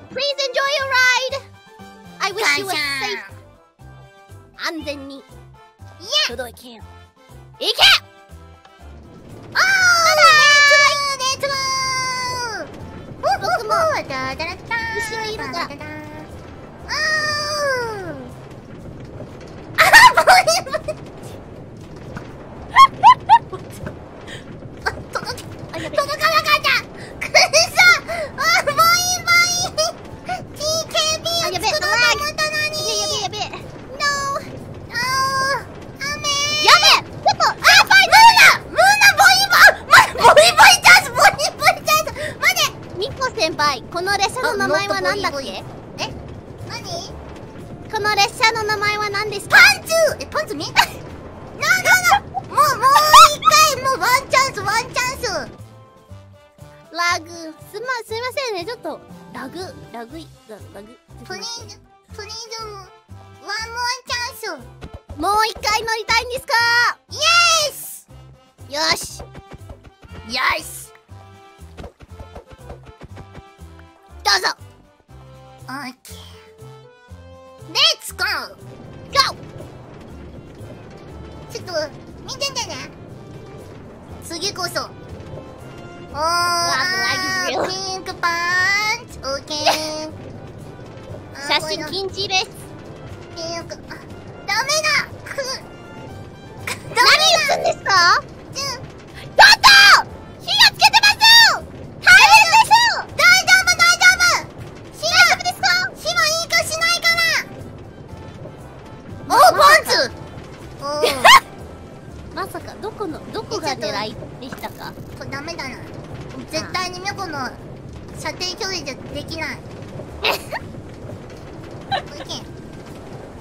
Please enjoy your ride! I wish you were safe! 安全に届けよいけあーレッツゴー僕もダダダダ後ろいるかダダダあーあボイボイあ届けあやべ届かなかったくっそあボイボイ TKB あやべを作ろうと思ったのやべにやべやべ No あー雨やべちょっとあ、ムーナムーナボイボイボイボイチャンスボイボイチャンス待てミコ先輩この列車の名前は何だっけ？え？何？この列車の名前は何ですか？パンツえ、パンツ見えた？なななもう、もう一回もうワンチャンスワンチャンス。ラグ。すますいませんねちょっとラグラグいララグ。プリーズプリーズワンモアチャンス。もう一回乗りたいんですか？イエス！よし。よしどうぞ。オッケーレッツゴー GO! ちょっと見ててね。次こそ。おーあピンクパンツオッケー写真禁止です。ピンク。あダメだ。く何言ってんですか？さかどこのどこが狙いでしたか？これダメだな。絶対にみょこの射程距離じゃできない。いけ